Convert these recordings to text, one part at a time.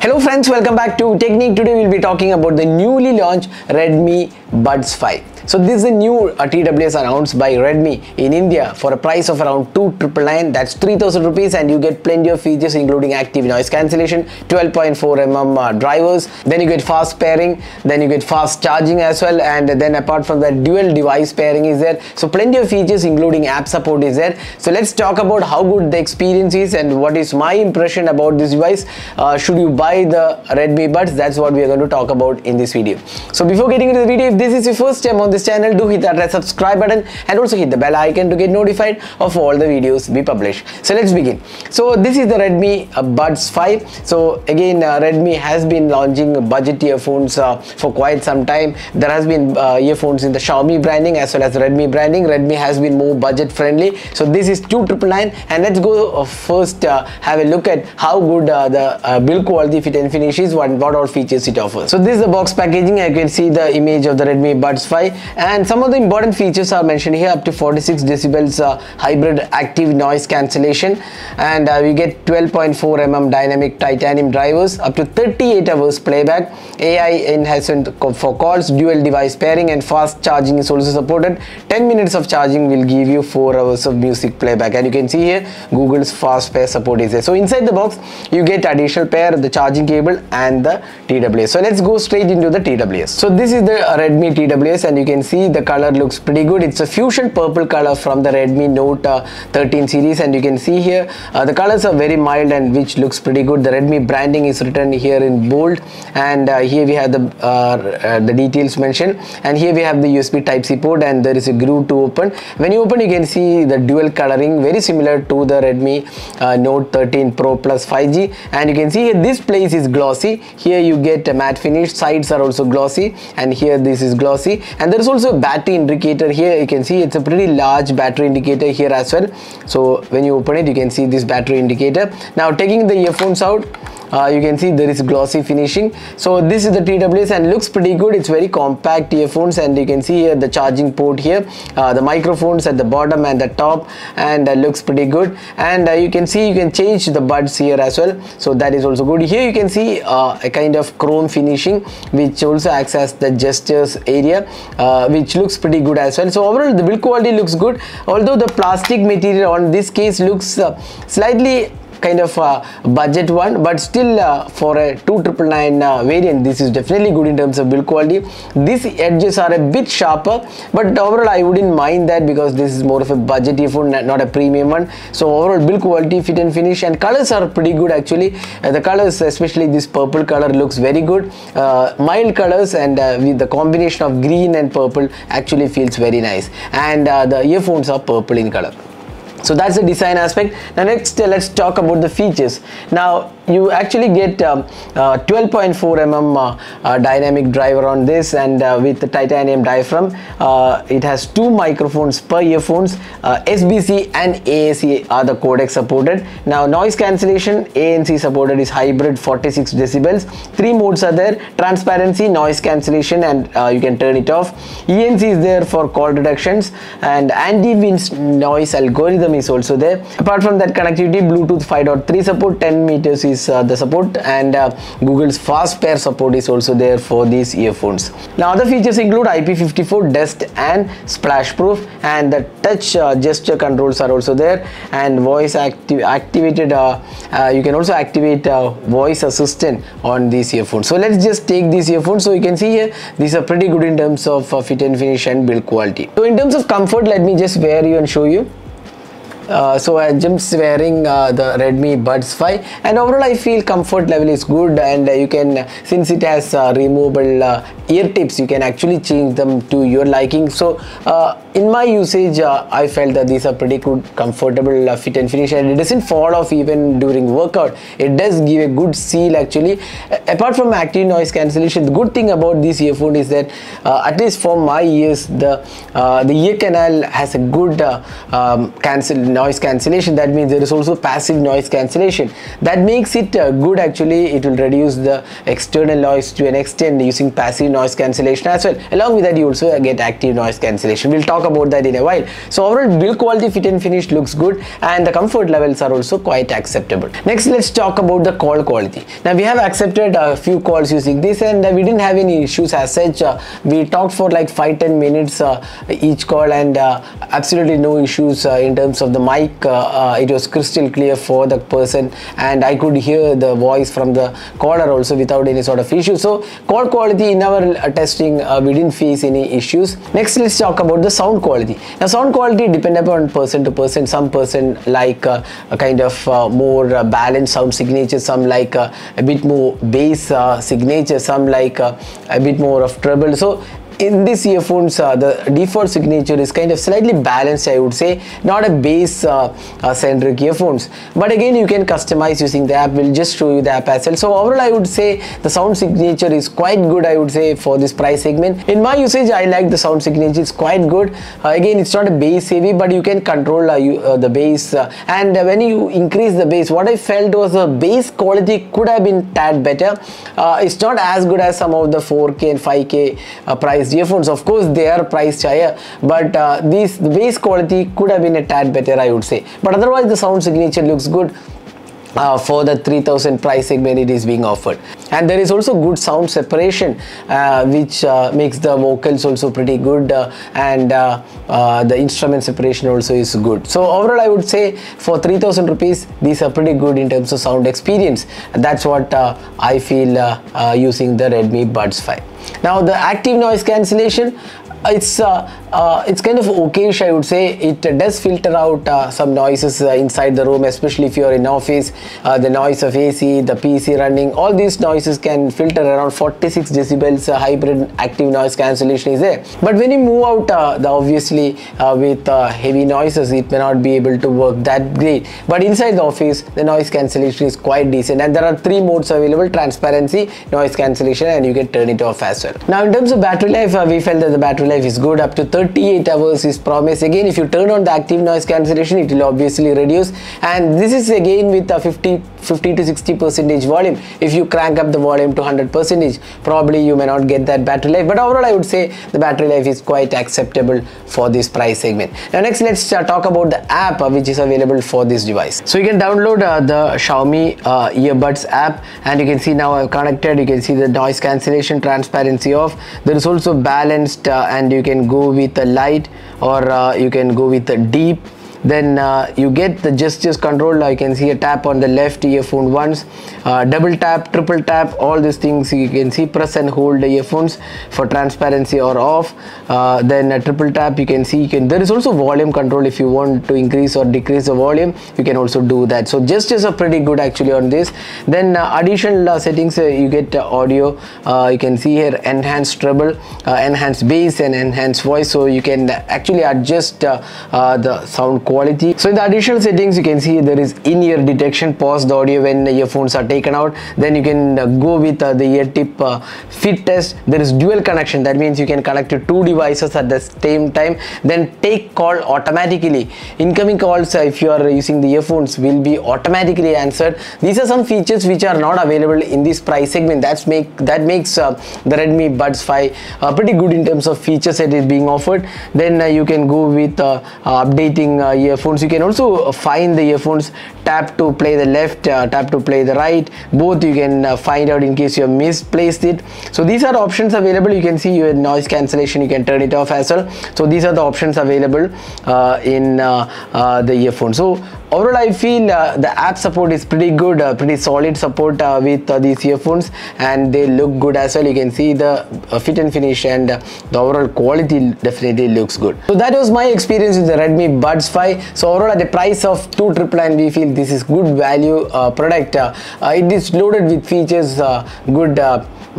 Hello friends, welcome back to Techniqued. Today we'll be talking about the newly launched Redmi Buds 5. So this is a new uh, TWS announced by Redmi in India for a price of around 2999 that's 3000 rupees and you get plenty of features including active noise cancellation, 12.4 mm uh, drivers, then you get fast pairing, then you get fast charging as well and then apart from that dual device pairing is there. So plenty of features including app support is there. So let's talk about how good the experience is and what is my impression about this device. Uh, should you buy the Redmi Buds? That's what we are going to talk about in this video. So before getting into the video, if this is your first time on this channel, do hit that red subscribe button and also hit the bell icon to get notified of all the videos we publish. So let's begin. So this is the Redmi uh, Buds 5. So again, uh, Redmi has been launching budget earphones uh, for quite some time. There has been uh, earphones in the Xiaomi branding as well as Redmi branding. Redmi has been more budget friendly. So this is 2999 and let's go uh, first uh, have a look at how good the build quality fit and finish is, what, what all features it offers. So this is the box packaging. I can see the image of the Redmi Buds 5 and some of the important features are mentioned here up to 46 decibels uh, hybrid active noise cancellation. And uh, we get 12.4 mm dynamic titanium drivers up to 38 hours playback. AI enhancement for calls dual device pairing and fast charging is also supported. 10 minutes of charging will give you 4 hours of music playback. And you can see here Google's fast pair support is there. So inside the box you get additional pair of the charging cable and the TWS so let's go straight into the TWS so this is the Redmi TWS and you can see the color looks pretty good. It's a fusion purple color from the Redmi Note uh, 13 series and you can see here uh, the colors are very mild and which looks pretty good. The Redmi branding is written here in bold and uh, here we have the uh, the details mentioned and here we have the USB type C port and there is a groove to open. When you open you can see the dual coloring very similar to the Redmi uh, Note 13 Pro Plus 5G and you can see here this place is glossy. Here you get a matte finish sides are also glossy and here this is glossy and there is also a battery indicator here. You can see it's a pretty large battery indicator here as well. So when you open it you can see this battery indicator. Now taking the earphones out you can see there is glossy finishing. So this is the TWS and looks pretty good. It's very compact earphones and you can see here the charging port here. Uh, the microphones at the bottom and the top and uh, looks pretty good. And uh, you can see you can change the buds here as well. So that is also good. Here you can see uh, a kind of chrome finishing which also acts as the gestures area uh, which looks pretty good as well. So overall the build quality looks good. Although the plastic material on this case looks slightly kind of budget one but still uh, for a 2999 uh, variant this is definitely good in terms of build quality. These edges are a bit sharper but overall I wouldn't mind that because this is more of a budget earphone not a premium one. So overall build quality fit and finish and colors are pretty good actually. Uh, the colors especially this purple color looks very good. Uh, mild colors and uh, with the combination of green and purple actually feels very nice. And uh, the earphones are purple in color so that's the design aspect. Now next uh, let's talk about the features. Now you actually get 12.4 um, uh, mm uh, uh, dynamic driver on this and uh, with the titanium diaphragm. Uh, it has two microphones per earphones. SBC and AAC are the codec supported. Now noise cancellation ANC supported is hybrid 46 decibels. Three modes are there transparency noise cancellation and you can turn it off. ENC is there for call reductions and anti-wind noise algorithm is also there. Apart from that connectivity Bluetooth 5.3 support 10 meters is is uh, the support and uh, Google's fast pair support is also there for these earphones. Now other features include IP54 dust and splash proof and the touch uh, gesture controls are also there and voice acti activated uh, uh, you can also activate voice assistant on these earphones. So let's just take these earphones so you can see here these are pretty good in terms of fit and finish and build quality. So in terms of comfort let me just wear you and show you uh, so I'm just wearing uh, the Redmi Buds 5 and overall I feel comfort level is good. And uh, you can since it has uh, removable uh, ear tips you can actually change them to your liking. So uh, in my usage I felt that these are pretty good comfortable fit and finish. And it doesn't fall off even during workout. It does give a good seal actually. Apart from active noise cancellation the good thing about this earphone is that at least for my ears the the ear canal has a good um, cancel noise cancellation that means there is also passive noise cancellation. That makes it uh, good actually it will reduce the external noise to an extent using passive noise cancellation as well. Along with that you also get active noise cancellation. We'll talk about that in a while. So overall build quality fit and finish looks good and the comfort levels are also quite acceptable. Next let's talk about the call quality. Now we have accepted a few calls using this and uh, we didn't have any issues as such. Uh, we talked for like 5 10 minutes uh, each call and uh, absolutely no issues uh, in terms of the mic uh, uh, it was crystal clear for the person and i could hear the voice from the caller also without any sort of issue. So call quality in our uh, testing uh, we didn't face any issues. Next let's talk about the sound quality. Now sound quality depend upon person to person. Some person like a kind of more balanced sound signature some like a bit more bass signature some like a bit more of treble. So in this earphones uh, the default signature is kind of slightly balanced i would say. Not a bass uh, uh, centric earphones. But again you can customize using the app. We'll just show you the app as well. So overall i would say the sound signature is quite good i would say for this price segment. In my usage i like the sound signature. It's quite good. Uh, again it's not a bass heavy but you can control uh, you, uh, the bass and when you increase the bass what i felt was the bass quality could have been tad better. It's not as good as some of the 4k and 5k price priced earphones of course they are priced higher but uh, these the quality could have been a tad better I would say. But otherwise the sound signature looks good uh, for the 3000 price segment it is being offered. And there is also good sound separation uh, which uh, makes the vocals also pretty good uh, and uh, uh, the instrument separation also is good. So overall i would say for 3000 rupees these are pretty good in terms of sound experience. That's what i feel using the redmi buds 5 now the active noise cancellation it's uh, uh, it's kind of okayish I would say. It does filter out uh, some noises uh, inside the room especially if you're in office uh, the noise of AC the PC running. All these noises can filter around 46 decibels hybrid active noise cancellation is there. But when you move out the obviously with heavy noises it may not be able to work that great. But inside the office the noise cancellation is quite decent. And there are three modes available transparency noise cancellation and you can turn it off as well. Now in terms of battery life uh, we felt that the battery life is good. Up to 38 hours is promised again if you turn on the active noise cancellation it will obviously reduce. And this is again with a 50 50 to 60 percentage volume. If you crank up the volume to 100 percentage probably you may not get that battery life. But overall i would say the battery life is quite acceptable for this price segment. Now next let's uh, talk about the app uh, which is available for this device. So you can download uh, the xiaomi uh, earbuds app and you can see now i've connected. You can see the noise cancellation transparency off there is also balanced and you can go with a light or you can go with a deep then uh, you get the gestures control I can see a tap on the left earphone once uh, double tap triple tap all these things you can see. Press and hold the earphones for transparency or off. Uh, then a triple tap you can see you can there is also volume control. If you want to increase or decrease the volume you can also do that. So gestures are pretty good actually on this. Then uh, additional uh, settings uh, you get audio. You can see here enhanced treble enhanced bass and enhanced voice. So you can actually adjust the sound quality. So in the additional settings you can see there is in-ear detection pause the audio when the earphones are taken out. Then you can uh, go with uh, the ear tip uh, fit test. There is dual connection. That means you can connect to two devices at the same time then take call automatically. Incoming calls uh, if you are using the earphones will be automatically answered. These are some features which are not available in this price segment. That's make that makes uh, the redmi buds 5 uh, pretty good in terms of features that is being offered. Then you can go with updating earphones. You can also find the earphones tap to play the left uh, tap to play the right. Both you can uh, find out in case you have misplaced it. So these are options available. You can see your noise cancellation. You can turn it off as well. So these are the options available uh, in the earphone so overall i feel uh, the app support is pretty good uh, pretty solid support uh, with these earphones and they look good as well. You can see the fit and finish and the overall quality definitely looks good. So that was my experience with the redmi buds 5 so overall at the price of 2 triple nine we feel this is good value uh, product. Uh, uh, it is loaded with features good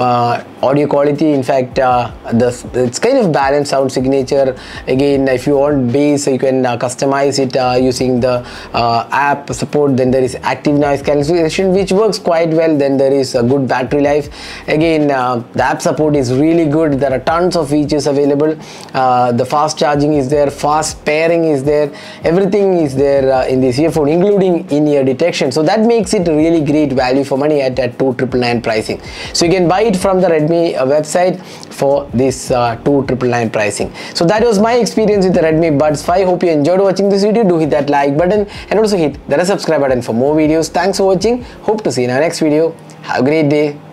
uh, audio quality in fact uh, the, it's kind of balanced sound signature. Again if you want bass you can uh, customize it uh, using the uh, app support. Then there is active noise cancellation which works quite well. Then there is a good battery life. Again uh, the app support is really good. There are tons of features available. The fast charging is there fast pairing is there. Everything is there in this earphone including in-ear detection. So that makes it really great value for money at, at 2999 pricing. So you can buy it from the redmi uh, website for this uh, 2999 pricing. So that was my experience with the redmi buds. 5 hope you enjoyed watching this video. Do hit that like button and also hit the subscribe button for more videos. Thanks for watching. Hope to see you in our next video. Have a great day